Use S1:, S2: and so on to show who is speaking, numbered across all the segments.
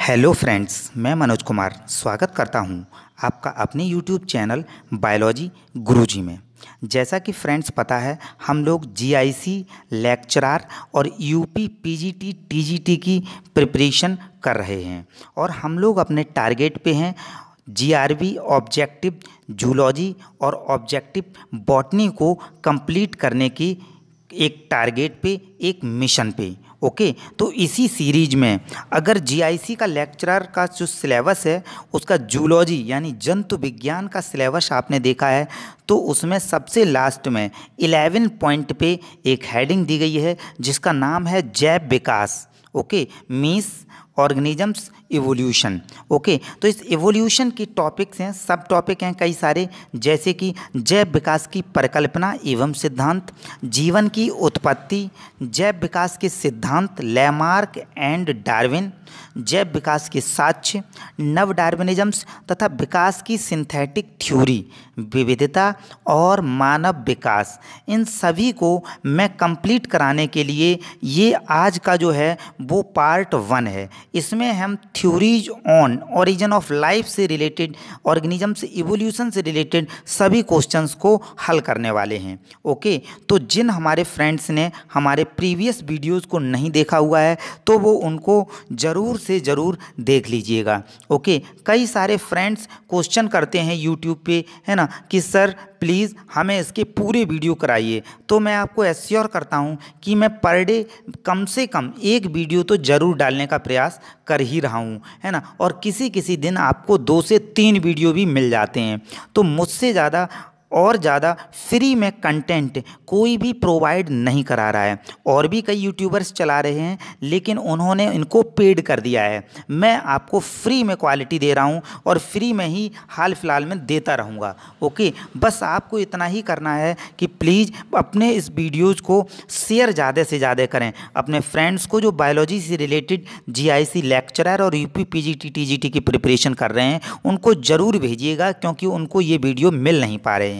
S1: Hello friends, मैं मनोज कुमार स्वागत करता हूँ आपका अपने यूट्यूब चैनल बायोलॉजी गुरुजी में। जैसा कि फ्रेंड्स पता है, हम लोग जीआईसी लेक्चरार और यूपी पीजीटी टीजीटी की प्रिपरेशन कर रहे हैं और हम लोग अपने टारगेट पे हैं जीआरबी ऑब्जेक्टिव जूलॉजी और ऑब्जेक्टिव बॉटनी को कंप्लीट करने की एक टारगेट पे, एक मिशन पे। ओके? तो इसी सीरीज़ में अगर जीआईसी का लेक्चरर का जो सिलेबस है, उसका जूलॉजी यानी जंतु विज्ञान का सिलेबस आपने देखा है तो उसमें सबसे लास्ट में इलेवन पॉइंट पे एक हेडिंग दी गई है, जिसका नाम है जैव विकास, ओके? मीस ऑर्गेनिजम्स इवोल्यूशन ओके तो इस इवोल्यूशन की टॉपिक्स हैं सब टॉपिक हैं कई सारे, जैसे कि जैव विकास की परिकल्पना एवं सिद्धांत, जीवन की उत्पत्ति, जैव विकास के सिद्धांत, लैमार्क एंड डार्विन, जैव विकास के साक्ष्य, नव डार्विनिजम्स तथा विकास की सिंथेटिक थ्योरी विविधता और मानव विकास। इन सभी को मैं कंप्लीट कराने के लिए ये आज का जो है, वो पार्ट वन है। इसमें हम theories on origin of life से रिलेटेड ऑर्गेनिज्म से इवोल्यूशन से रिलेटेड सभी क्वेश्चंस को हल करने वाले हैं। ओके तो जिन हमारे फ्रेंड्स ने हमारे प्रीवियस वीडियोस को नहीं देखा हुआ है तो वो उनको ज़रूर से ज़रूर देख लीजिएगा। ओके कई सारे फ्रेंड्स क्वेश्चन करते हैं यूट्यूब पे, है ना? कि, सर प्लीज़ हमें इसके पूरे वीडियो कराइए। तो मैं आपको एश्योर करता हूँ कि मैं पर डे कम से कम एक वीडियो तो ज़रूर डालने का प्रयास कर ही रहा हूँ, है ना? और किसी किसी दिन आपको दो से तीन वीडियो भी मिल जाते हैं। तो मुझसे ज़्यादा और ज़्यादा फ्री में कंटेंट कोई भी प्रोवाइड नहीं करा रहा है। और भी कई यूट्यूबर्स चला रहे हैं, लेकिन उन्होंने इनको पेड कर दिया है। मैं आपको फ्री में क्वालिटी दे रहा हूँ और फ्री में ही हाल फ़िलहाल में देता रहूँगा। ओके? बस आपको इतना ही करना है कि प्लीज़ अपने इस वीडियोज़ को शेयर ज़्यादा से ज़्यादा करें। अपने फ्रेंड्स को जो बायोलॉजी से रिलेटेड जीआईसी लेक्चरर और यूपी पीजीटी टीजीटी की प्रिपरेशन कर रहे हैं, उनको ज़रूर भेजिएगा क्योंकि उनको ये वीडियो मिल नहीं पा रहे हैं।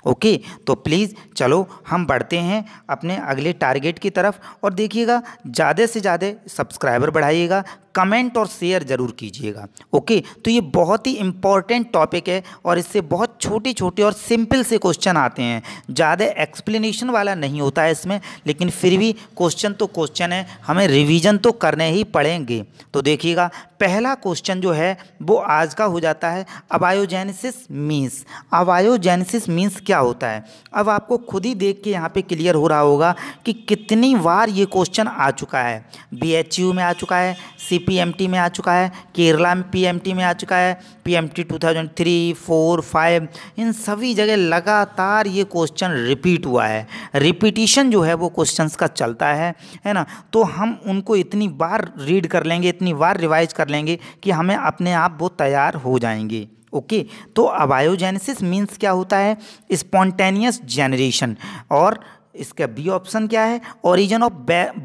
S1: ओके तो प्लीज़ चलो, हम बढ़ते हैं अपने अगले टारगेट की तरफ़ और देखिएगा, ज़्यादा से ज़्यादा सब्सक्राइबर बढ़ाइएगा कमेंट और शेयर ज़रूर कीजिएगा, ओके? तो ये बहुत ही इंपॉर्टेंट टॉपिक है और इससे बहुत छोटे छोटे और सिंपल से क्वेश्चन आते हैं। ज़्यादा एक्सप्लेनेशन वाला नहीं होता है इसमें, लेकिन फिर भी क्वेश्चन तो क्वेश्चन है, हमें रिवीजन तो करने ही पड़ेंगे। तो देखिएगा, पहला क्वेश्चन जो है, वो आज का हो जाता है, अबायोजेनेसिस मीन्स। अबायोजेनेसिस मीन्स होता है? अब आपको खुद ही देख के यहाँ पे क्लियर हो रहा होगा कि कितनी बार ये क्वेश्चन आ चुका है। बीएचयू में आ चुका है सीपीएमटी में आ चुका है केरला में पीएमटी में आ चुका है 2003, 4, 5 इन सभी जगह लगातार ये क्वेश्चन रिपीट हुआ है। रिपीटिशन जो है वो क्वेश्चन का चलता है है ना? तो हम उनको इतनी बार रीड कर लेंगे इतनी बार रिवाइज कर लेंगे कि हमें अपने आप वो तैयार हो जाएँगे। ओके तो अबायोजेनेसिस मीन्स क्या होता है? स्पॉन्टेनियस जेनरेशन और इसका बी ऑप्शन क्या है? Origin of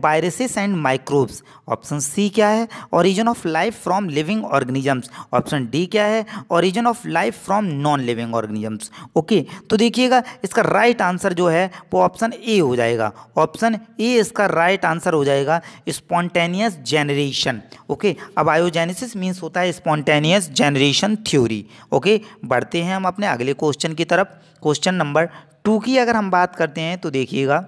S1: viruses and microbes option C क्या है? Origin of life from living organisms option D क्या है? Origin of life from non living organisms okay तो देखिएगा, इसका राइट right आंसर जो है, वो ऑप्शन ए हो जाएगा। ऑप्शन ए इसका राइट right आंसर हो जाएगा स्पॉन्टेनियस जेनरेशन ओके अब आयोजेनेसिस मीन्स होता है स्पॉन्टेनियस जेनरेशन थ्योरी ओके बढ़ते हैं हम अपने अगले क्वेश्चन की तरफ़। क्वेश्चन नंबर टू की अगर हम बात करते हैं तो देखिएगा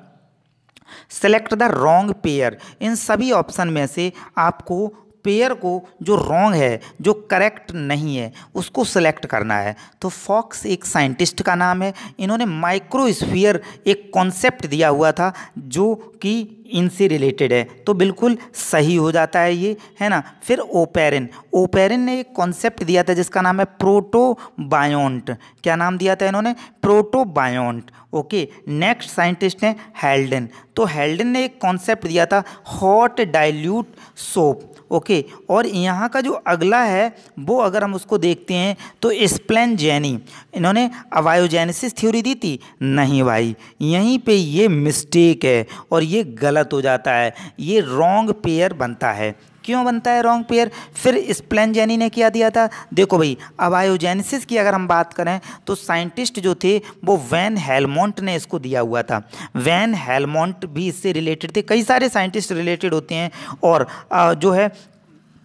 S1: सेलेक्ट द रोंग पेयर इन सभी ऑप्शन में से आपको पेयर को जो रॉन्ग है, जो करेक्ट नहीं है, उसको सेलेक्ट करना है। तो फॉक्स एक साइंटिस्ट का नाम है। इन्होंने माइक्रोस्फीयर एक कॉन्सेप्ट दिया हुआ था, जो कि इनसे रिलेटेड है। तो बिल्कुल सही हो जाता है ये, है ना? फिर ओपेरिन ओपेरिन ने एक कॉन्सेप्ट दिया था, जिसका नाम है प्रोटोबायोंट क्या नाम दिया था इन्होंने? प्रोटोबायोंट ओके नेक्स्ट साइंटिस्ट हैं हेल्डन तो हेल्डन ने एक कॉन्सेप्ट दिया था हॉट डाइल्यूट सोप ओके, और यहाँ का जो अगला है, वो अगर हम उसको देखते हैं तो स्प्लेन जैनी इन्होंने अवायोजेनेसिस थ्योरी दी थी? नहीं भाई, यहीं पे ये मिस्टेक है और ये गलत हो जाता है, ये रॉन्ग पेयर बनता है। क्यों बनता है रॉन्ग पेयर फिर स्प्लेन जैनी ने क्या दिया था? देखो भाई, अब अबायोजेनेसिस की अगर हम बात करें तो साइंटिस्ट जो थे, वो वैन हेलमोंट ने इसको दिया हुआ था। वैन हेलमोंट भी इससे रिलेटेड थे। कई सारे साइंटिस्ट रिलेटेड होते हैं और जो है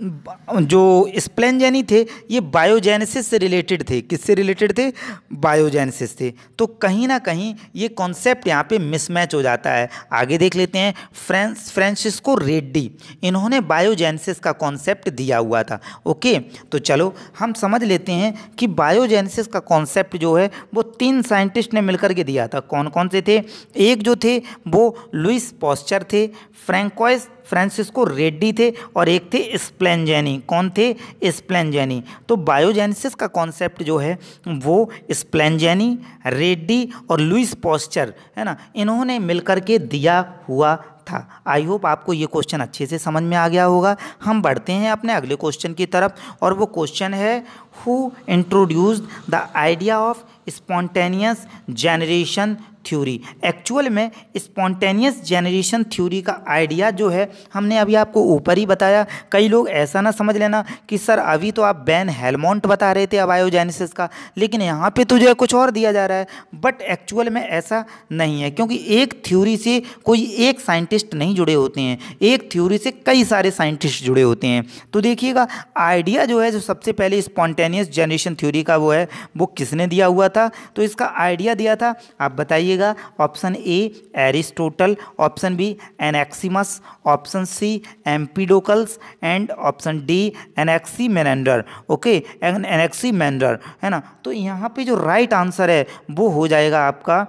S1: जो स्प्लेंजेनी थे, ये बायोजेनेसिस से रिलेटेड थे। किससे रिलेटेड थे? बायोजेनेसिस थे। तो कहीं ना कहीं ये कॉन्सेप्ट यहाँ पे मिसमैच हो जाता है। आगे देख लेते हैं, फ्रेंस, फ्रांसिस्को रेड्डी। इन्होंने बायोजेनेसिस का कॉन्सेप्ट दिया हुआ था। ओके तो चलो, हम समझ लेते हैं कि बायोजेनेसिस का कॉन्सेप्ट जो है, वो तीन साइंटिस्ट ने मिलकर के दिया था। कौन कौन से थे? एक जो थे, वो लुइस पॉस्चर थे, फ्रेंकोइस, फ्रांसिस्को रेड्डी थे, और एक थे स्प्लेंजेनी। कौन थे? स्प्लेंजेनी। तो बायोजेनेसिस का कॉन्सेप्ट जो है, वो स्प्लेंजेनी, रेड्डी और लुइस पॉस्चर, है ना? इन्होंने मिलकर के दिया हुआ था। आई होप आपको ये क्वेश्चन अच्छे से समझ में आ गया होगा। हम बढ़ते हैं अपने अगले क्वेश्चन की तरफ़, और वो क्वेश्चन है who introduced the idea of spontaneous generation theory actual में स्पॉन्टेनियस जेनरेशन थ्योरी का आइडिया जो है, हमने अभी आपको ऊपर ही बताया। कई लोग ऐसा ना समझ लेना कि सर, अभी तो आप बैन हेलमोंट बता रहे थे अबायोजेनेसिस का, लेकिन यहाँ पे तो जो है कुछ और दिया जा रहा है। बट एक्चुअल में ऐसा नहीं है, क्योंकि एक थ्योरी से कोई एक साइंटिस्ट नहीं जुड़े होते हैं। एक थ्योरी से कई सारे साइंटिस्ट जुड़े होते हैं। तो देखिएगा आइडिया जो है, जो सबसे पहले स्पॉन्टेनियस जेनरेशन थ्योरी का वो है, वो किसने दिया हुआ था? तो इसका आइडिया दिया था। आप बताइए लीजिएगा। Option A, Aristotle, option B Anaximenes option C, Empedocles, and option D Anaximander okay? Anaximander है ना? तो यहाँ पे जो राइट आंसर है, वो हो जाएगा आपका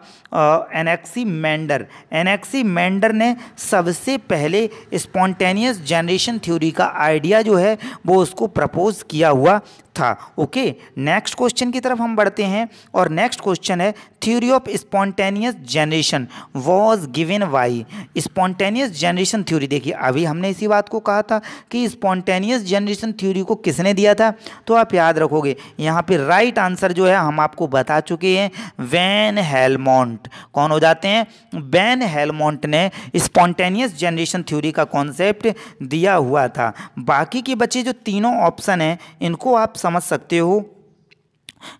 S1: एनएक्सी मेंडर एनएक्सी मेंडर ने सबसे पहले स्पॉन्टेनियस जनरेशन थ्योरी का आइडिया जो है, वो उसको प्रपोज किया हुआ था। ओके नेक्स्ट क्वेश्चन की तरफ़ हम बढ़ते हैं और नेक्स्ट क्वेश्चन है theory of spontaneous generation was given by spontaneous generation theory देखिए, अभी हमने इसी बात को कहा था कि स्पॉन्टेनियस जनरेशन थ्योरी को किसने दिया था? तो आप याद रखोगे, यहाँ पे राइट आंसर जो है, हम आपको बता चुके हैं वैन हेलमोंट कौन हो जाते हैं? वैन हेलमोंट ने स्पॉन्टेनियस जनरेशन थ्योरी का कॉन्सेप्ट दिया हुआ था। बाकी के बच्चे जो तीनों ऑप्शन हैं, इनको आप समझ सकते हो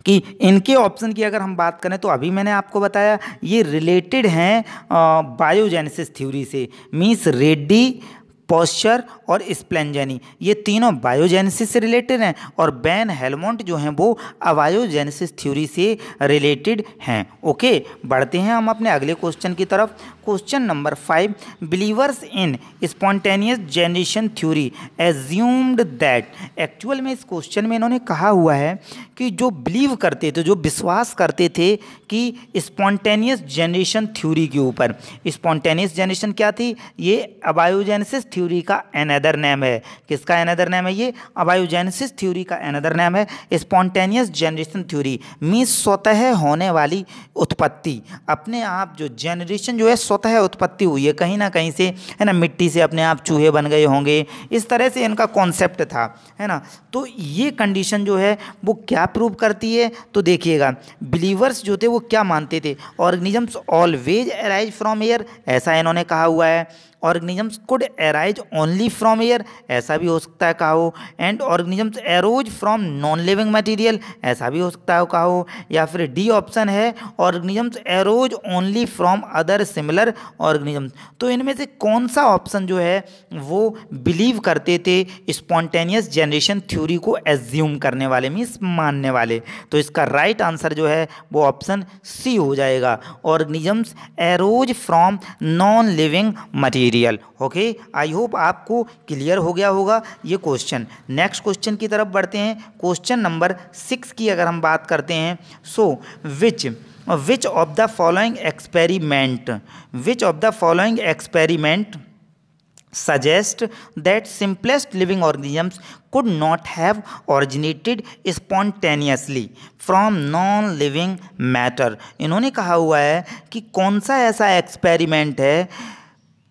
S1: कि इनके ऑप्शन की अगर हम बात करें तो अभी मैंने आपको बताया, ये रिलेटेड हैं बायोजेनेसिस थ्योरी से। मीन्स रेड्डी पॉस्चर और स्प्लेंजेनी ये तीनों बायोजेनेसिस से रिलेटेड हैं और बैन हेलमोंट जो हैं वो अबायोजेनेसिस थ्योरी से रिलेटेड हैं। ओके बढ़ते हैं हम अपने अगले क्वेश्चन की तरफ़। Question number five, believers in spontaneous generation theory assumed that actual में इस क्वेश्चन में इन्होंने कहा हुआ है कि जो बिलीव करते थे, जो विश्वास करते थे कि स्पॉन्टेनियस जनरेशन थ्योरी के ऊपर। स्पॉन्टेनियस जनरेशन क्या थी? ये अबायोजेनेसिस थ्योरी का एनदर नेम है। किसका एनदर नेम है ये? अबायोजेनेसिस थ्योरी का एनदर नेम है। Spontaneous generation theory. मीन्स स्वतः होने वाली उत्पत्ति। अपने आप जो जनरेशन जो है स्वतः उत्पत्ति हुई है। कहीं ना कहीं से, है ना, मिट्टी से अपने आप चूहे बन गए होंगे। इस तरह से इनका कॉन्सेप्ट था, है ना? तो ये कंडीशन जो है, वो क्या प्रूव करती है? तो देखिएगा बिलीवर्स जो थे, वो क्या मानते थे? Organisms always arise from air ऐसा इन्होंने कहा हुआ है। Organisms could arise only from air ऐसा भी हो सकता है, कहा। हो and organisms arose from non living material ऐसा भी हो सकता है, कहा। हो या फिर डी ऑप्शन है organisms arose only from other similar organisms तो इनमें से कौन सा ऑप्शन जो है, वो बिलीव करते थे स्पॉन्टेनियस जनरेशन थ्योरी को एज्यूम करने वाले मीन्स मानने वाले। तो इसका राइट आंसर जो है, वो ऑप्शन सी हो जाएगा। Organisms arose from non living material material okay I hope आपको क्लियर हो गया होगा ये क्वेश्चन नेक्स्ट क्वेश्चन की तरफ़ बढ़ते हैं. क्वेश्चन नंबर सिक्स की अगर हम बात करते हैं so which which of the following experiment which of the following experiment suggest that simplest living organisms could not have originated spontaneously from non-living matter? इन्होंने कहा हुआ है कि कौन सा ऐसा एक्सपेरिमेंट है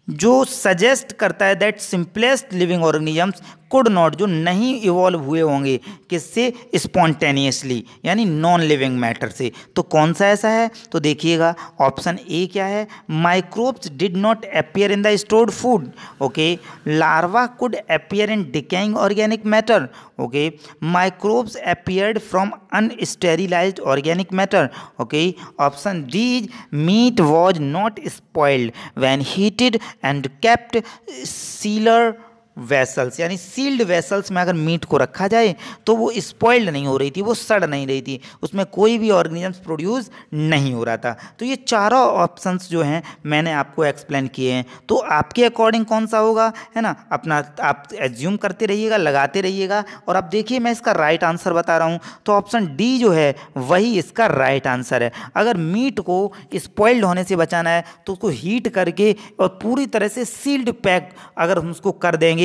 S1: जो सजेस्ट करता है that simplest living organisms could not जो नहीं इवॉल्व हुए होंगे, किससे? स्पॉन्टेनियसली यानी नॉन लिविंग मैटर से। तो कौन सा ऐसा है? तो देखिएगा ऑप्शन ए क्या है? Microbes did not appear in the stored food okay larva could appear in decaying organic matter okay microbes appeared from unsterilised organic matter okay option D meat was not spoiled when heated and kept sealer vessels यानी sealed vessels में अगर meet को रखा जाए तो वो spoiled नहीं हो रही थी, वो सड़ नहीं रही थी। उसमें कोई भी ऑर्गेनिजम्स प्रोड्यूस नहीं हो रहा था। तो ये चारों ऑप्शंस जो हैं, मैंने आपको एक्सप्लेन किए हैं। तो आपके अकॉर्डिंग कौन सा होगा, है ना? अपना, आप एज्यूम करते रहिएगा, लगाते रहिएगा। और अब देखिए, मैं इसका राइट आंसर बता रहा हूँ। तो ऑप्शन डी जो है, वही इसका राइट आंसर है। अगर मीट को स्पॉइल्ड होने से बचाना है तो उसको हीट करके और पूरी तरह से सील्ड पैक अगर हम उसको कर देंगे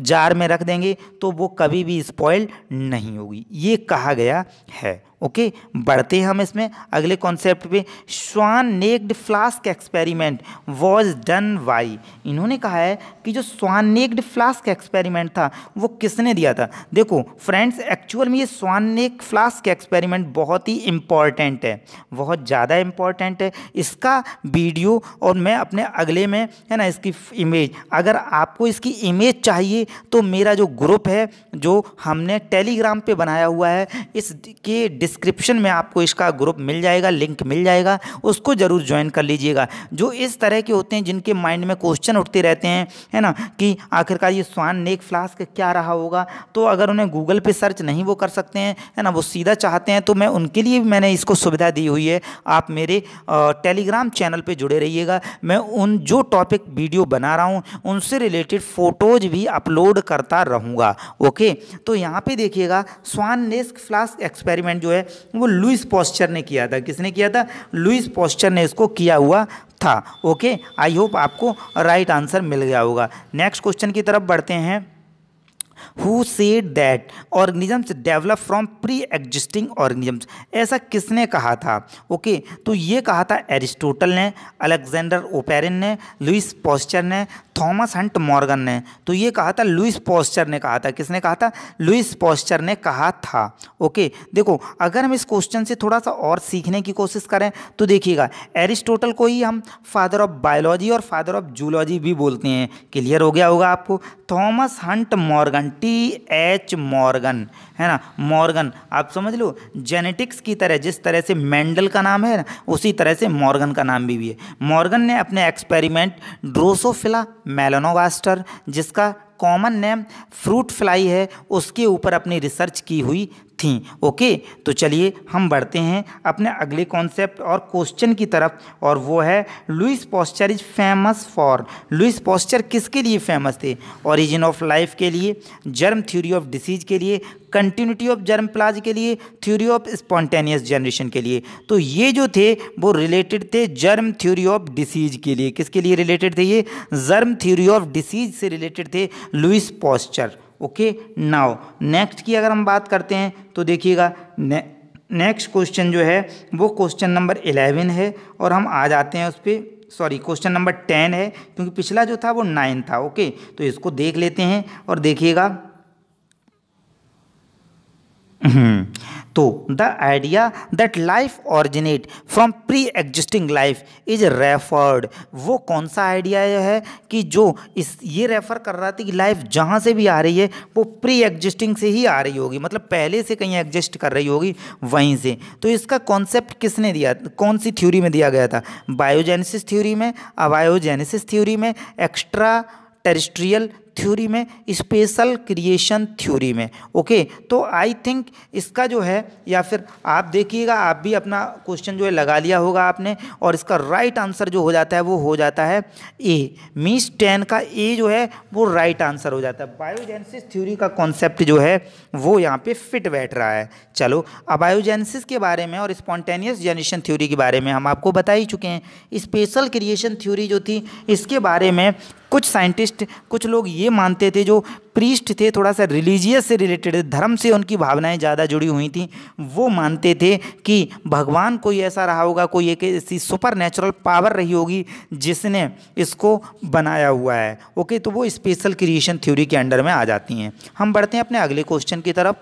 S1: जार में रख देंगे तो वो कभी भी स्पॉयल नहीं होगी। ये कहा गया है। ओके? बढ़ते हैं हम इसमें। अगले कॉन्सेप्ट पे swan necked flask experiment was done by इन्होंने कहा है कि जो स्वान नेक्ड फ्लास्क एक्सपेरिमेंट था, वो किसने दिया था? देखो फ्रेंड्स एक्चुअल में ये स्वान नेक फ्लास्क एक्सपेरिमेंट बहुत ही इंपॉर्टेंट है। बहुत ज़्यादा इंपॉर्टेंट है। इसका वीडियो और मैं अपने अगले में, है ना, इसकी इमेज अगर आपको इसकी इमेज चाहिए तो मेरा जो ग्रुप है, जो हमने टेलीग्राम पे बनाया हुआ है इसके डिस्क्रिप्शन में आपको इसका ग्रुप मिल जाएगा लिंक मिल जाएगा, उसको ज़रूर ज्वाइन कर लीजिएगा। जो इस तरह के होते हैं, जिनके माइंड में क्वेश्चन उठते रहते हैं, है ना, कि आखिरकार ये स्वान नेक फ्लास्क क्या रहा होगा? तो अगर उन्हें गूगल पे सर्च नहीं वो कर सकते हैं, है ना, वो सीधा चाहते हैं तो मैं उनके लिए भी मैंने इसको सुविधा दी हुई है। आप मेरे टेलीग्राम चैनल पर जुड़े रहिएगा। मैं उन जो टॉपिक वीडियो बना रहा हूँ, उनसे रिलेटेड फ़ोटोज़ भी अपलोड करता रहूँगा। ओके तो यहाँ पे देखिएगा, स्वान नेस्क फ्लास्क एक्सपेरिमेंट जो है वो लुइस पॉस्चर ने किया था। किसने किया था? लुइस पॉस्चर ने इसको किया हुआ था। ओके? आई होप आपको राइट आंसर मिल गया होगा। नेक्स्ट क्वेश्चन की तरफ़ बढ़ते हैं। Who said that organisms develop from pre existing organisms ऐसा किसने कहा था? ओके? okay, तो ये कहा था एरिस्टोटल ने अलेक्जेंडर ओपेरिन ने लुइस पॉस्चर ने थॉमस हंट मॉर्गन ने तो ये कहा था लुइस पॉस्चर ने कहा था। किसने कहा था? लुइस पॉस्चर ने कहा था। ओके देखो अगर हम इस क्वेश्चन से थोड़ा सा और सीखने की कोशिश करें तो देखिएगा एरिस्टोटल को ही हम फादर ऑफ़ बायोलॉजी और फादर ऑफ़ जूलॉजी भी बोलते हैं। क्लियर हो गया होगा आपको? Thomas Hunt Morgan T H Morgan है ना? मॉर्गन आप समझ लो जेनेटिक्स की तरह जिस तरह से मेंडल का नाम है ना उसी तरह से मॉर्गन का नाम भी, भी है। मॉर्गन ने अपने एक्सपेरिमेंट ड्रोसोफिला मेलोनोवास्टर जिसका कॉमन नेम फ्रूट फ्लाई है उसके ऊपर अपनी रिसर्च की हुई थी। ओके? तो चलिए हम बढ़ते हैं अपने अगले कॉन्सेप्ट और क्वेश्चन की तरफ़, और वो है Louis Pasteur is famous for Louis Pasteur किसके लिए फ़ेमस थे? ओरिजिन ऑफ़ लाइफ के लिए जर्म थ्योरी ऑफ़ डिसीज के लिए कंटिन्यूटी ऑफ़ जर्म प्लाज के लिए थ्योरी ऑफ़ स्पॉन्टेनियस जनरेशन के लिए। तो ये जो थे, वो रिलेटेड थे जर्म थ्योरी ऑफ़ डिसीज के लिए। किसके लिए रिलेटेड थे ये? जर्म थ्योरी ऑफ़ डिसीज से रिलेटेड थे Louis Pasteur okay now next की अगर हम बात करते हैं तो देखिएगा नेक्स्ट क्वेश्चन जो है वो क्वेश्चन नंबर इलेवन है और हम आ जाते हैं उस पर सॉरी क्वेश्चन नंबर टेन है क्योंकि पिछला जो था वो नाइन था ओके तो इसको देख लेते हैं और देखिएगा हम्म, तो the idea that life originate from pre existing life is referred वो कौन सा आइडिया है कि जो इस, ये रेफर कर रहा था कि लाइफ जहाँ से भी आ रही है, वो प्री एग्जिस्टिंग से ही आ रही होगी। मतलब पहले से कहीं एग्जिस्ट कर रही होगी, वहीं से। तो इसका कॉन्सेप्ट किसने दिया? कौन सी थ्योरी में दिया गया था? बायोजेनेसिस थ्योरी में। अबायोजेनेसिस थ्योरी में एक्स्ट्रा टेरिस्ट्रियल थ्योरी में स्पेशल क्रिएशन थ्योरी में ओके तो आई थिंक इसका जो है, या फिर आप देखिएगा, आप भी अपना क्वेश्चन जो है लगा लिया होगा आपने, और इसका राइट आंसर जो हो जाता है, वो हो जाता है ए मीस टेन का ए जो है, वो राइट आंसर हो जाता है। बायोजेनेसिस थ्योरी का कॉन्सेप्ट जो है, वो यहाँ पे फिट बैठ रहा है। चलो, अब बायोजेनेसिस के बारे में और स्पॉन्टेनियस जनरेशन थ्योरी के बारे में हम आपको बता ही चुके हैं। स्पेशल क्रिएशन थ्योरी जो थी, इसके बारे में कुछ साइंटिस्ट, कुछ लोग ये मानते थे, जो प्रीस्ट थे, थोड़ा सा रिलीजियस से रिलेटेड, धर्म से उनकी भावनाएँ ज़्यादा जुड़ी हुई थी, वो मानते थे कि भगवान कोई ऐसा रहा होगा, कोई एक ऐसी सुपर नेचुरल पावर रही होगी, जिसने इसको बनाया हुआ है। ओके तो वो स्पेशल क्रिएशन थ्योरी के अंडर में आ जाती हैं। हम बढ़ते हैं अपने अगले क्वेश्चन की तरफ़।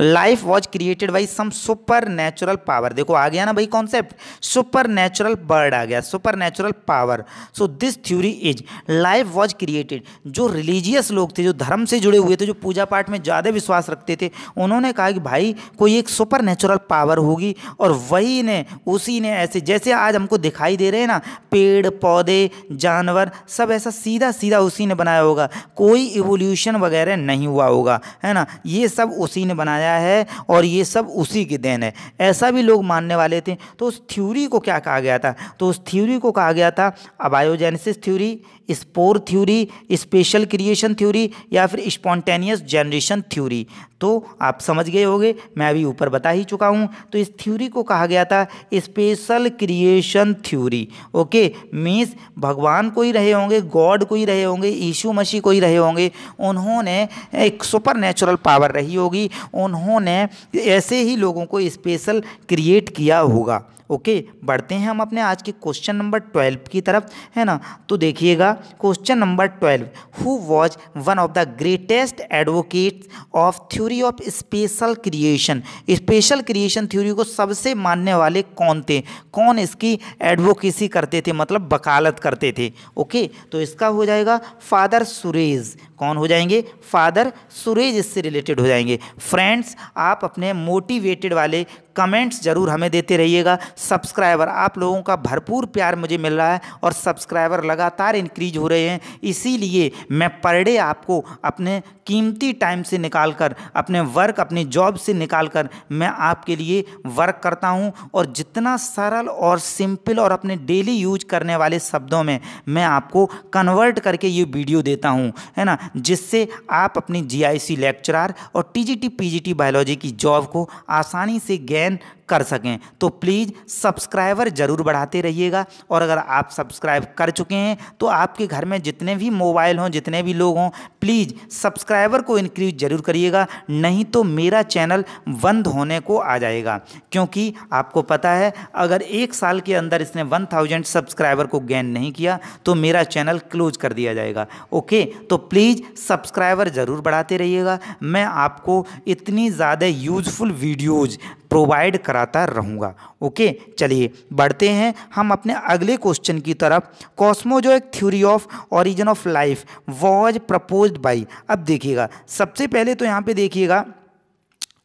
S1: Life was created by some supernatural power देखो, आ गया ना भाई कॉन्सेप्ट सुपर नेचुरल बर्ड आ गया supernatural power so this theory is life was created जो रिलीजियस लोग थे, जो धर्म से जुड़े हुए थे, जो पूजा पाठ में ज़्यादा विश्वास रखते थे, उन्होंने कहा कि भाई, कोई एक सुपर नेचुरल पावर होगी, और वही ने, उसी ने ऐसे, जैसे आज हमको दिखाई दे रहे हैं ना, पेड़, पौधे, जानवर, सब ऐसा सीधा सीधा उसी ने बनाया होगा। कोई इवोल्यूशन वगैरह नहीं हुआ होगा, है ना? ये सब उसी ने बनाया है और ये सब उसी की देन है। ऐसा भी लोग मानने वाले थे। तो उस थ्योरी को क्या कहा गया था? तो उस थ्योरी को कहा गया था abiogenesis theory spore theory special creation theory या फिर स्पॉन्टेनियस जनरेशन थ्योरी। तो आप समझ गए होंगे, मैं अभी ऊपर बता ही चुका हूँ। तो इस थ्योरी को कहा गया था, special creation theory. Okay, means भगवान को ही रहे होंगे, गॉड को ही रहे होंगे, यीशु मसीह को ही रहे होंगे, उन्होंने एक सुपर नेचुरल पावर रही होगी, उन्होंने ऐसे ही लोगों को स्पेशल क्रिएट किया होगा। ओके, बढ़ते हैं हम अपने आज के क्वेश्चन नंबर ट्वेल्व की तरफ़, है ना? तो देखिएगा question number twelve. Who was one of the greatest advocate of theory of special creation special creation theory को सबसे मानने वाले कौन थे? कौन इसकी एडवोकेसी करते थे? मतलब वकालत करते थे। ओके तो इसका हो जाएगा फादर सुरेज कौन हो जाएँगे? फादर सुरेज इससे रिलेटेड हो जाएँगे। फ्रेंड्स आप अपने मोटिवेटेड वाले कमेंट्स ज़रूर हमें देते रहिएगा। सब्सक्राइबर आप लोगों का भरपूर प्यार मुझे मिल रहा है और सब्सक्राइबर लगातार इंक्रीज हो रहे हैं। इसीलिए मैं पर डे आपको अपने कीमती टाइम से निकाल कर अपने वर्क अपनी जॉब से निकाल कर मैं आपके लिए वर्क करता हूँ। और जितना सरल और सिंपल और अपने डेली यूज़ करने वाले शब्दों में मैं आपको कन्वर्ट करके ये वीडियो देता हूँ। है ना? जिससे आप अपनी जीआईसी लेक्चरर और टीजीटी पीजीटी बायोलॉजी की जॉब को आसानी से गैन कर सकें। तो प्लीज़ सब्सक्राइबर ज़रूर बढ़ाते रहिएगा। और अगर आप सब्सक्राइब कर चुके हैं तो आपके घर में जितने भी मोबाइल हों, जितने भी लोग हों प्लीज़ सब्सक्राइबर को इनक्रीज ज़रूर करिएगा। नहीं तो मेरा चैनल बंद होने को आ जाएगा। क्योंकि आपको पता है, अगर एक साल के अंदर इसने वन थाउज़ेंड सब्सक्राइबर को गेन नहीं किया तो मेरा चैनल क्लोज कर दिया जाएगा। ओके तो प्लीज़ सब्सक्राइबर ज़रूर बढ़ाते रहिएगा। मैं आपको इतनी ज़्यादा यूज़फुल वीडियोज़ प्रोवाइड कराता रहूँगा। ओके, चलिए, बढ़ते हैं। हम अपने अगले क्वेश्चन की तरफ़। कॉस्मो जो cosmozoic theory of origin of life, was proposed by. अब देखिएगा, सबसे पहले तो यहाँ पे देखिएगा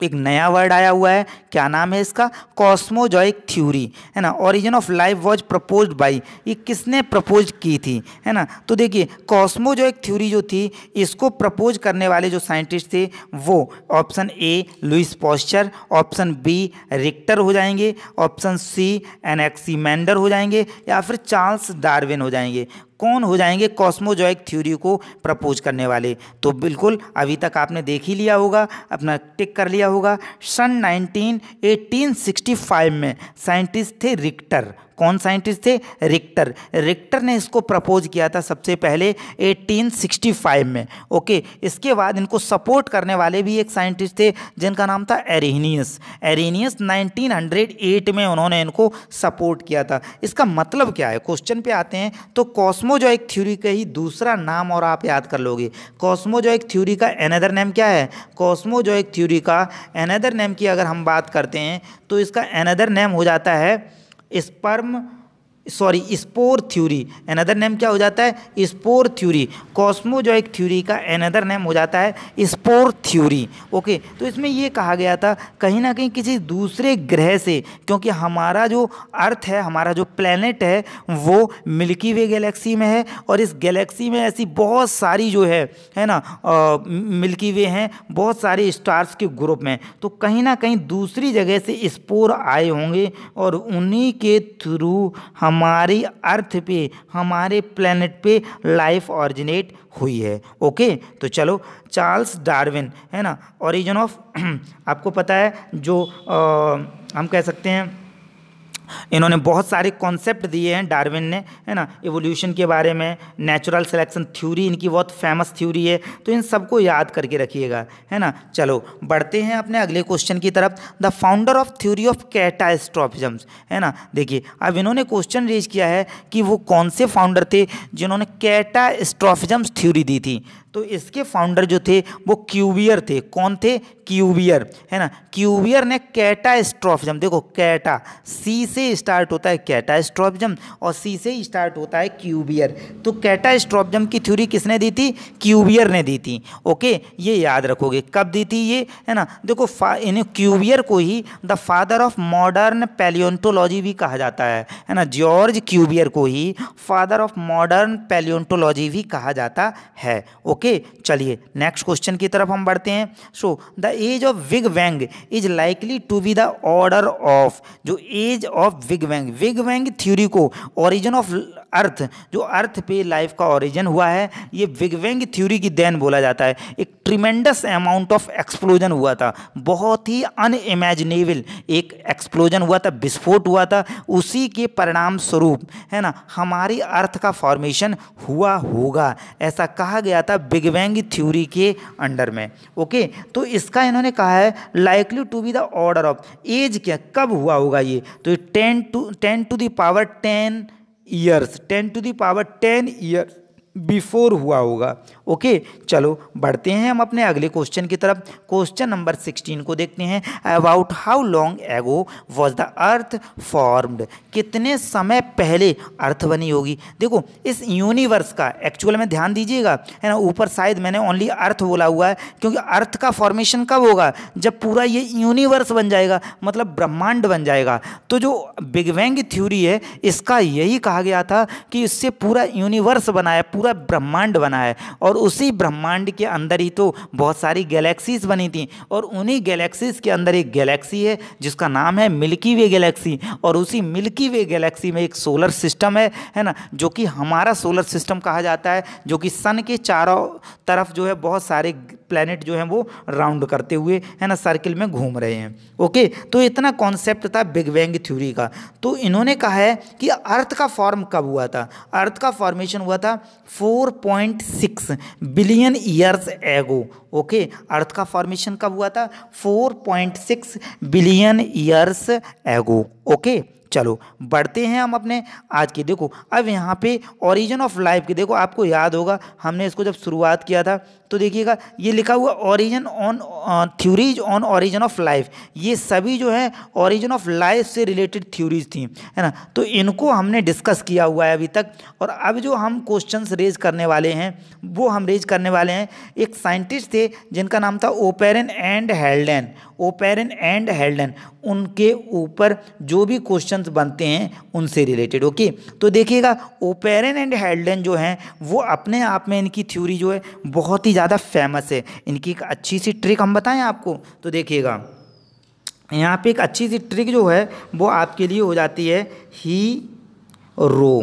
S1: एक नया वर्ड आया हुआ है। क्या नाम है इसका? कॉस्मोजॉइक थ्योरी, है ना? Origin of life was propose by ये किसने प्रपोज की थी, है ना? तो देखिए, कॉस्मोजॉइक थ्योरी जो थी, इसको प्रपोज करने वाले जो साइंटिस्ट थे, वो option A Louis Pasteur option B Richter हो जाएँगे ऑप्शन सी एनएक्सीमेंडर हो जाएँगे, या फिर चार्ल्स डार्विन हो जाएँगे। कौन हो जाएँगे कॉस्मोजॉइक थ्योरी को प्रपोज करने वाले? तो बिल्कुल, अभी तक आपने देख ही लिया होगा, अपना टिक कर लिया होगा। सन 19 1865 में साइंटिस्ट थे रिक्टर। कौन साइंटिस्ट थे? रिक्टर। रिक्टर ने इसको प्रपोज किया था सबसे पहले 1865 में। ओके, इसके बाद इनको सपोर्ट करने वाले भी एक साइंटिस्ट थे, जिनका नाम था एरेनियस। एरेनियस 1908 में उन्होंने इनको सपोर्ट किया था। इसका मतलब क्या है? क्वेश्चन पे आते हैं। तो कॉस्मोजॉइक थ्योरी का ही दूसरा नाम और आप याद कर लोगे। कॉस्मोजॉइक थ्योरी का एनदर नेम क्या है? कॉस्मोजॉइक थ्योरी का एनदर नेम की अगर हम बात करते हैं तो इसका एनदर नेम हो जाता है sperm sorry spore theory another name क्या हो जाता है? स्पोर थ्योरी कॉस्मोजॉइक थ्योरी का एनदर नेम हो जाता है स्पोर थ्योरी ओके तो इसमें ये कहा गया था, कहीं ना कहीं किसी दूसरे ग्रह से, क्योंकि हमारा जो अर्थ है, हमारा जो प्लेनेट है, वो मिल्की वे गैलेक्सी में है, और इस गैलेक्सी में ऐसी बहुत सारी जो है है ना मिल्की वे हैं, बहुत सारे स्टार्स के ग्रुप में। तो कहीं ना कहीं दूसरी जगह से स्पोर आए होंगे, और उन्हीं के थ्रू हम हमारी अर्थ पे हमारे प्लेनेट पे लाइफ ऑरिजिनेट हुई है। ओके तो चलो चार्ल्स डार्विन है ना? ओरिजिन ऑफ़ आपको पता है जो आ, हम कह सकते हैं इन्होंने बहुत सारे कॉन्सेप्ट दिए हैं डार्विन ने, है ना? एवोल्यूशन के बारे में नेचुरल सिलेक्शन थ्योरी इनकी बहुत फ़ेमस थ्योरी है तो इन सबको याद करके रखिएगा, है ना? चलो, बढ़ते हैं अपने अगले क्वेश्चन की तरफ़। The founder of theory of catastrophisms है ना? देखिए, अब इन्होंने क्वेश्चन रेज किया है कि वो कौन से फाउंडर थे जिन्होंने कैटास्ट्रॉफिजम्स थ्योरी दी थी। तो इसके फाउंडर जो थे, वो क्यूबियर थे। कौन थे? क्यूबियर है ना? क्यूबियर ने कैटास्ट्रॉफिज्म देखो कैटा सी से स्टार्ट होता है कैटास्ट्रॉफिज्म और सी से स्टार्ट होता है क्यूबियर तो कैटास्ट्रॉफिज्म की थ्योरी किसने दी थी? क्यूबियर ने दी थी। ओके ये याद रखोगे। कब दी थी ये? है ना? देखो इन्हें क्यूबियर को ही the father of modern palaeontology भी कहा जाता है। है ना? जॉर्ज क्यूबियर को ही फादर ऑफ़ मॉडर्न पैलियोंटोलॉजी भी कहा जाता है। ओके चलिए नेक्स्ट क्वेश्चन की तरफ़ हम बढ़ते हैं। So the age of big bang is likely to be the order of जो age of big bang big bang theory को ओरिजिन ऑफ़ अर्थ जो अर्थ पे लाइफ का ओरिजिन हुआ है, ये बिग बैंग थ्योरी की देन बोला जाता है। एक ट्रिमेंडस अमाउंट ऑफ़ एक्सप्लोजन हुआ था, बहुत ही अनइमेजिनेबल एक एक्सप्लोजन हुआ था, विस्फोट हुआ था, उसी के परिणाम स्वरूप, है ना, हमारी अर्थ का फॉर्मेशन हुआ होगा, ऐसा कहा गया था बिग बैंग थ्योरी के अंडर में, ओके? तो इसका इन्होंने कहा है likely to be the order of age क्या, कब हुआ होगा ये? तो ten to ten to the power ten years ten to the power ten years before हुआ होगा। ओके चलो, बढ़ते हैं हम अपने अगले क्वेश्चन की तरफ़। क्वेश्चन नंबर सिक्सटीन को देखते हैं। About how long ago was the earth formed कितने समय पहले अर्थ बनी होगी? देखो, इस यूनिवर्स का एक्चुअल में ध्यान दीजिएगा, है ना? ऊपर शायद मैंने ओनली अर्थ बोला हुआ है, क्योंकि अर्थ का फॉर्मेशन कब होगा? जब पूरा ये यूनिवर्स बन जाएगा मतलब ब्रह्मांड बन जाएगा। तो जो बिग बैंग थ्योरी है, इसका यही कहा गया था कि इससे पूरा यूनिवर्स बनाया पूरा ब्रह्मांड बना है और उसी ब्रह्मांड के अंदर ही तो बहुत सारी गैलेक्सीज बनी थी और उन्हीं गैलेक्सीज के अंदर एक गैलेक्सी है, जिसका नाम है मिल्की वे गैलेक्सी। और उसी मिल्की वे गैलेक्सी में एक सोलर सिस्टम है है ना, जो कि हमारा सोलर सिस्टम कहा जाता है, जो कि सन के चारों तरफ़ जो है बहुत सारे प्लैनेट जो है वो राउंड करते हुए, है ना सर्किल में घूम रहे हैं। ओके तो इतना कॉन्सेप्ट था बिग बैंग थ्योरी का। तो इन्होंने कहा है कि अर्थ का फॉर्म कब हुआ था? अर्थ का फॉर्मेशन हुआ था 4.6 billion years ago okay earth का फॉर्मेशन कब हुआ था? 4.6 बिलियन ईयर्स एगो ओके चलो, बढ़ते हैं हम अपने आज के। देखो, अब यहाँ पे ओरिजिन ऑफ़ लाइफ के देखो, आपको याद होगा, हमने इसको जब शुरुआत किया था तो देखिएगा, ये लिखा हुआ origin on theories on origin of life ये सभी जो है ओरिजिन ऑफ़ लाइफ से रिलेटेड थ्योरीज थी, है ना? तो इनको हमने डिस्कस किया हुआ है अभी तक, और अब जो हम क्वेश्चंस रेज करने वाले हैं, वो हम रेज करने वाले हैं, एक साइंटिस्ट थे, जिनका नाम था Oparin and Haldane Oparin and Haldane उनके ऊपर जो भी क्वेश्चंस बनते हैं, उनसे रिलेटेड ओके तो देखिएगा ओपेरन एंड हेल्डन जो हैं, वो अपने आप में इनकी थ्योरी जो है, बहुत ही ज़्यादा फ़ेमस है। इनकी एक अच्छी सी ट्रिक हम बताएँ आपको। तो देखिएगा, यहाँ पे एक अच्छी सी ट्रिक जो है, वो आपके लिए हो जाती है ही रो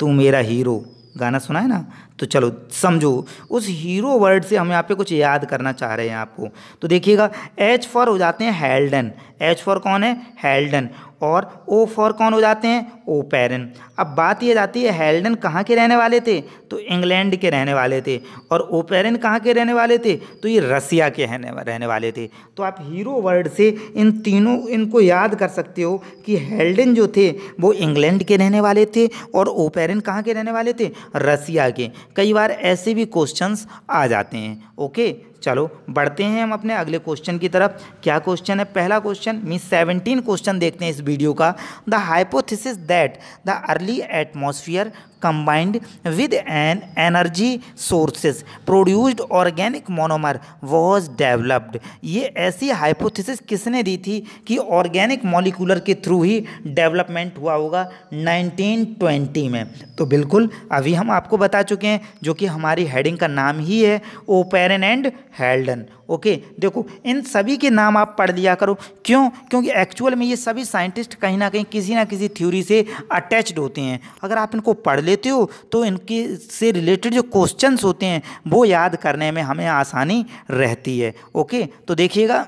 S1: तू मेरा हीरो गाना सुना है ना? तो चलो, समझो, उस हीरो वर्ड से हम यहाँ पे कुछ याद करना चाह रहे हैं आपको। तो देखिएगा एच फॉर हो जाते हैं हेल्डन एच फॉर कौन है? हेल्डन और ओ फॉर कौन हो जाते हैं? ओ पैरन अब बात ये जाती है हेल्डन कहाँ के रहने वाले थे? तो इंग्लैंड के रहने वाले थे। और ओ पैरन कहाँ के रहने वाले थे? तो ये रसिया के रहने वाले थे। तो आप हीरो वर्ड से इन तीनों, इनको याद कर सकते हो कि हेल्डन जो थे, वो इंग्लैंड के रहने वाले थे और ओ पैरन कहाँ के रहने वाले थे? रसिया के। कई बार ऐसे भी क्वेश्चंस आ जाते हैं। ओके चलो, बढ़ते हैं हम अपने अगले क्वेश्चन की तरफ़। क्या क्वेश्चन है? पहला क्वेश्चन मीन सेवनटीन क्वेश्चन देखते हैं इस वीडियो का। The hypothesis that the early atmosphere combined with an energy sources, produced organic monomer was developed. ये ऐसी हाइपोथेसिस किसने दी थी कि ऑर्गेनिक मॉलिकुलर के थ्रू ही डेवलपमेंट हुआ होगा 1920 में? तो बिल्कुल, अभी हम आपको बता चुके हैं जो कि हमारी हेडिंग का नाम ही है ओपेरन एंड हेल्डन ओके देखो, इन सभी के नाम आप पढ़ लिया करो। क्यों? क्योंकि एक्चुअल में ये सभी साइंटिस्ट कहीं ना कहीं किसी ना किसी थ्योरी से अटैच्ड होते हैं। अगर आप इनको पढ़ लेते हो तो इनके से रिलेटेड जो क्वेश्चंस होते हैं, वो याद करने में हमें आसानी रहती है। ओके तो देखिएगा।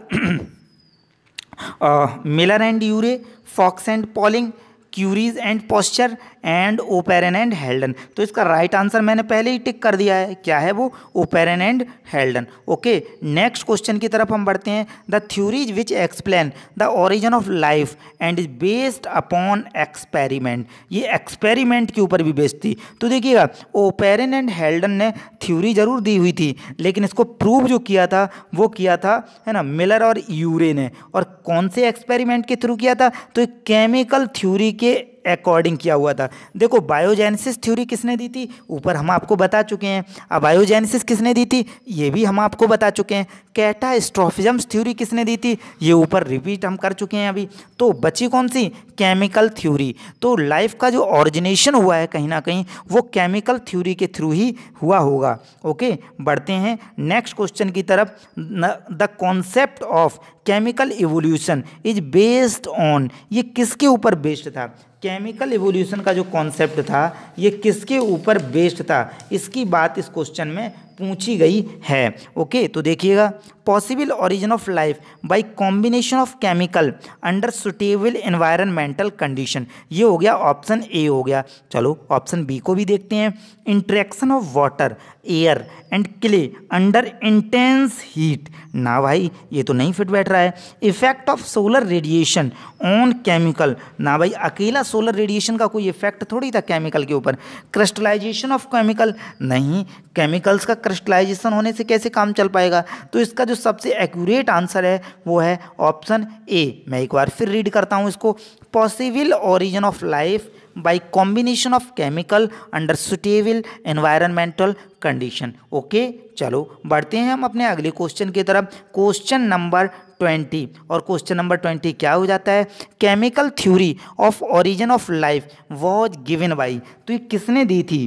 S1: Miller and Urey Fox and Pauling Curies and Pasteur and Oparin and Haldane तो इसका राइट आंसर मैंने पहले ही टिक कर दिया है। क्या है वो? Oparin and Haldane okay next question की तरफ़ हम बढ़ते हैं। The theories which explain the origin of life and is based upon experiment ये एक्सपेरिमेंट के ऊपर भी बेस्ड थी। तो देखिएगा ओपेरन एंड हेल्डन ने थ्योरी ज़रूर दी हुई थी, लेकिन इसको प्रूव जो किया था, वो किया था, है ना मिलर और यूरे ने। और कौन से एक्सपेरिमेंट के थ्रू किया था? तो केमिकल थ्योरी के अकॉर्डिंग किया हुआ था। देखो बायोजेनेसिस थ्योरी किसने दी थी? ऊपर हम आपको बता चुके हैं। अब बायोजेनेसिस किसने दी थी? ये भी हम आपको बता चुके हैं। कैटा स्ट्रोफिजम्स थ्योरी किसने दी थी? ये ऊपर रिपीट हम कर चुके हैं अभी। तो बची कौन सी? केमिकल थ्योरी तो लाइफ का जो ऑरिजिनेशन हुआ है कहीं ना कहीं, वो केमिकल थ्योरी के थ्रू ही हुआ होगा। ओके बढ़ते हैं। नेक्स्ट क्वेश्चन की तरफ़। The concept of chemical evolution is based on ये किसके ऊपर बेस्ड था? केमिकल इवोल्यूशन का जो कॉन्सेप्ट था, ये किसके ऊपर बेस्ड था? इसकी बात इस क्वेश्चन में पूछी गई है। ओके तो देखिएगा। Possible origin of life by combination of chemical under suitable environmental condition ये हो गया ऑप्शन ए हो गया। चलो ऑप्शन बी को भी देखते हैं। Interaction of water air and clay under intense heat ना भाई, ये तो नहीं फिट बैठ रहा है। Effect of solar radiation on chemical ना भाई, अकेला सोलर रेडिएशन का कोई इफ़ेक्ट थोड़ी था केमिकल के ऊपर। क्रिस्टलाइजेशन ऑफ़ केमिकल नहीं। केमिकल्स का क्रिस्टलाइजेशन होने से कैसे काम चल पाएगा? तो इसका जो सबसे एक्यूरेट आंसर है, वो है ऑप्शन ए मैं एक बार फिर रीड करता हूँ इसको। Possible origin of life by combination of chemical under suitable environmental condition okay चलो, बढ़ते हैं हम अपने अगले क्वेश्चन की तरफ़। क्वेश्चन नंबर ट्वेंटी और क्वेश्चन नंबर ट्वेंटी क्या हो जाता है? Chemical theory of origin of life was given by तो ये किसने दी थी?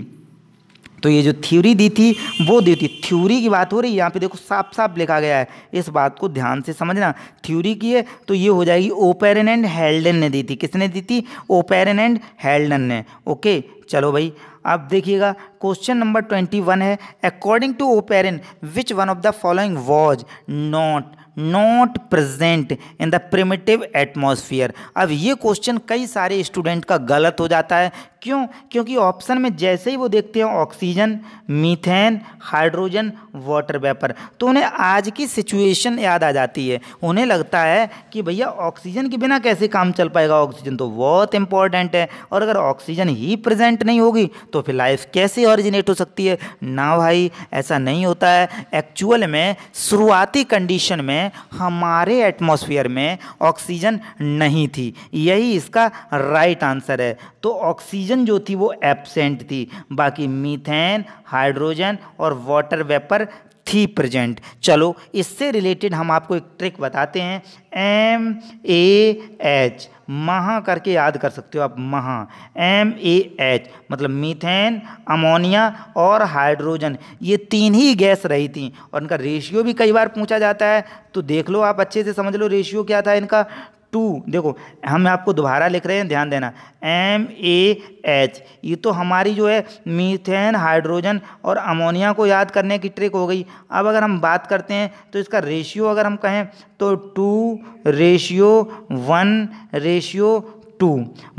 S1: तो ये जो थ्योरी दी थी, वो दी थी। थ्योरी की बात हो रही है यहाँ पे देखो साफ़ साफ़ लिखा गया है। इस बात को ध्यान से समझना। थ्योरी की है तो ये हो जाएगी ओपेरन एंड हेल्डन ने दी थी। किसने दी थी? ओपेरन एंड हेल्डन ने। ओके चलो भाई, अब देखिएगा क्वेश्चन नंबर ट्वेंटी वन है। According to Oparin which one of the following was not not present in the primitive atmosphere अब ये क्वेश्चन कई सारे स्टूडेंट का गलत हो जाता है क्यों? क्योंकि ऑप्शन में जैसे ही वो देखते हैं oxygen methane hydrogen water vapour तो उन्हें आज की सिचुएशन याद आ जाती है। उन्हें लगता है कि भैया ऑक्सीजन के बिना कैसे काम चल पाएगा? ऑक्सीजन तो बहुत इंपॉर्टेंट है। और अगर ऑक्सीजन ही प्रेजेंट नहीं होगी तो फिर लाइफ कैसे ऑरिजिनेट हो सकती है? ना भाई, ऐसा नहीं होता है। एक्चुअल में, शुरुआती कंडीशन में, हमारे एटमोसफियर में ऑक्सीजन नहीं थी। यही इसका राइट आंसर है। तो ऑक्सीजन जो थी वो एबसेंट थी। बाकी मीथेन हाइड्रोजन और वाटर वेपर थी प्रेजेंट चलो, इससे रिलेटेड हम आपको एक ट्रिक बताते हैं। एम ए एच महा करके याद कर सकते हो आप, महा। एम ए एच मतलब मीथेन अमोनिया और हाइड्रोजन ये तीन ही गैस रही थी। और इनका रेशियो भी कई बार पूछा जाता है। तो देख लो आप अच्छे से, समझ लो रेशियो क्या था इनका। टू, देखो, हम आपको दोबारा लिख रहे हैं, ध्यान देना। एम ए एच ये तो हमारी जो है मीथेन, हाइड्रोजन और अमोनिया को याद करने की ट्रिक हो गई। अब अगर हम बात करते हैं तो इसका रेशियो अगर हम कहें तो two ratio one ratio two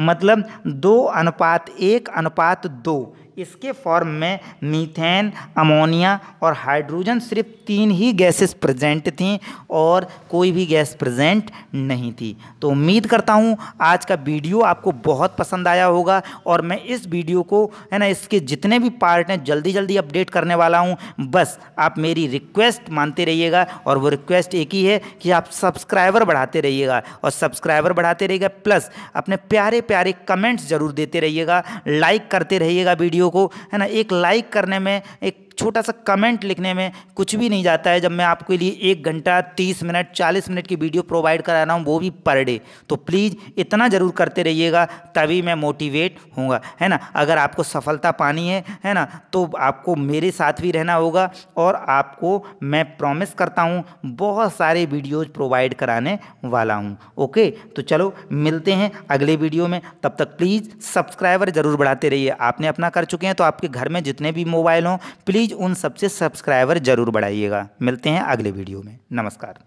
S1: मतलब दो अनुपात एक, अनुपात दो। इसके फॉर्म में मीथेन अमोनिया और हाइड्रोजन सिर्फ़ तीन ही गैसेस प्रेजेंट थीं और कोई भी गैस प्रेजेंट नहीं थी। तो उम्मीद करता हूँ, आज का वीडियो आपको बहुत पसंद आया होगा और मैं इस वीडियो को, है ना, इसके जितने भी पार्ट हैं जल्दी जल्दी अपडेट करने वाला हूँ। बस आप मेरी रिक्वेस्ट मानते रहिएगा और वो रिक्वेस्ट एक ही है कि आप सब्सक्राइबर बढ़ाते रहिएगा और सब्सक्राइबर बढ़ाते रहिएगा प्लस अपने प्यारे प्यारे कमेंट्स ज़रूर देते रहिएगा लाइक करते रहिएगा वीडियो वीडियो को है ना एक लाइक करने में एक छोटा सा कमेंट लिखने में कुछ भी नहीं जाता है। जब मैं आपके लिए एक घंटा, तीस मिनट, चालीस मिनट की वीडियो प्रोवाइड करा रहा हूँ, वो भी पर डे तो प्लीज़ इतना ज़रूर करते रहिएगा, तभी मैं मोटिवेट होऊँगा। है ना? अगर आपको सफलता पानी है है ना? तो आपको मेरे साथ भी रहना होगा और आपको मैं प्रॉमिस करता हूँ, बहुत सारे वीडियोज़ प्रोवाइड कराने वाला हूँ। ओके तो चलो, मिलते हैं अगले वीडियो में। तब तक प्लीज़ सब्सक्राइबर ज़रूर बढ़ाते रहिए। आपने अपना कर चुके हैं तो आपके घर में जितने भी मोबाइल हों प्लीज़ प्लीज़ उन सबसे सब्सक्राइबर ज़रूर बढ़ाइएगा। मिलते हैं अगले वीडियो में। नमस्कार।